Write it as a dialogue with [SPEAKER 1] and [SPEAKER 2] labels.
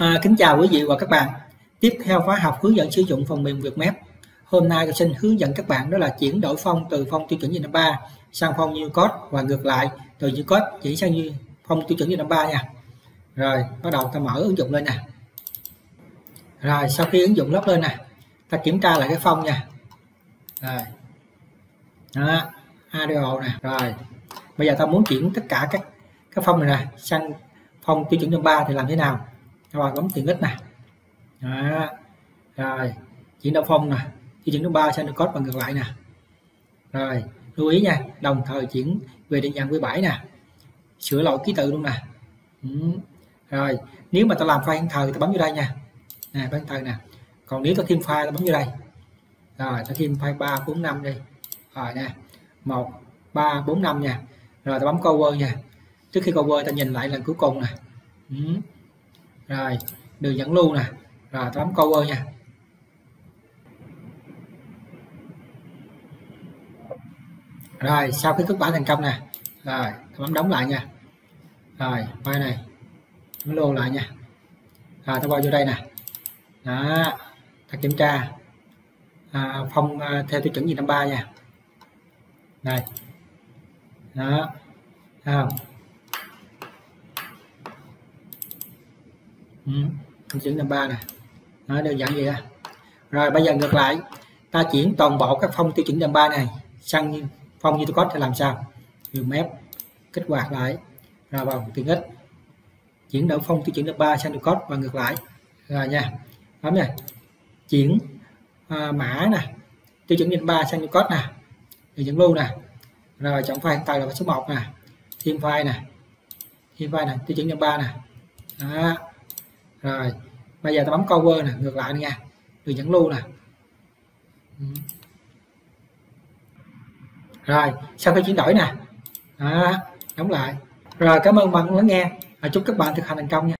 [SPEAKER 1] À, kính chào quý vị và các bạn. Tiếp theo khóa học hướng dẫn sử dụng phần mềm Vietmap. Hôm nay tôi xin hướng dẫn các bạn đó là chuyển đổi phong từ phong tiêu chuẩn Việt năm 3 sang phong unicode code và ngược lại từ unicode code chuyển sang như phong tiêu chuẩn Việt năm 3 nha. Rồi, bắt đầu ta mở ứng dụng lên nè. Rồi, sau khi ứng dụng lắp lên nè, ta kiểm tra lại cái phong nha. Rồi. Đó, ADO nè. Rồi. Bây giờ ta muốn chuyển tất cả các các phong này nè sang phong tiêu chuẩn năm 3 thì làm thế nào? Rồi bấm tiện ích này đó. rồi, chuyển đầu phong nè. Di chuyển thứ ba sang được code và ngược lại nè. Rồi, lưu ý nha, đồng thời chuyển về định dạng v7 nè. Sửa lỗi ký tự luôn nè. Ừ. rồi, nếu mà ta làm file hiện thời ta bấm vô đây nha. Nè, file hiện thời nè. Còn nếu ta thêm file ta bấm vô đây. Rồi, ta thêm file 3 4 5 đi. Rồi nè. 1 3 4 5 nha. Rồi ta bấm cover nha. Trước khi cover ta nhìn lại lần cuối cùng nè. Ừ rồi đường dẫn lưu nè. Rồi tôi bấm cover nha. Rồi sau khi kết quả thành công nè. Rồi tôi bấm đóng lại nha. Rồi file này. Bấm lưu lại nha. Rồi tôi vào vô đây nè. Đó ta kiểm tra. À, phong à, theo tiêu chuẩn gì năm ba nha. Này đó. Không? Ừ. chuyển năm ba này nó đơn giản vậy đó. Rồi bây giờ ngược lại. Ta chuyển toàn bộ các phong tiêu chuẩn năm ba này sang phong như tôi có làm sao? Dùng mép kích hoạt lại rồi vào tiện ích. Chuyển đổi phong tiêu chuẩn năm ba sang được code và ngược lại. Rồi nha. Bấm nha chuyển à, mã nè. Tiêu chuẩn năm ba sang được code nè. Rồi dẫn lưu nè. Rồi chọn file tài là số 1 nè. Thêm file nè. Thêm file nè. Tiêu chuẩn năm ba nè. Đó rồi bây giờ ta bấm cover nè ngược lại nha. Từ dẫn lưu nè. Ừ. Rồi sau khi chuyển đổi nè. Đó, đóng lại. Rồi cảm ơn bạn lắng nghe. Và chúc các bạn thực hành thành công nha.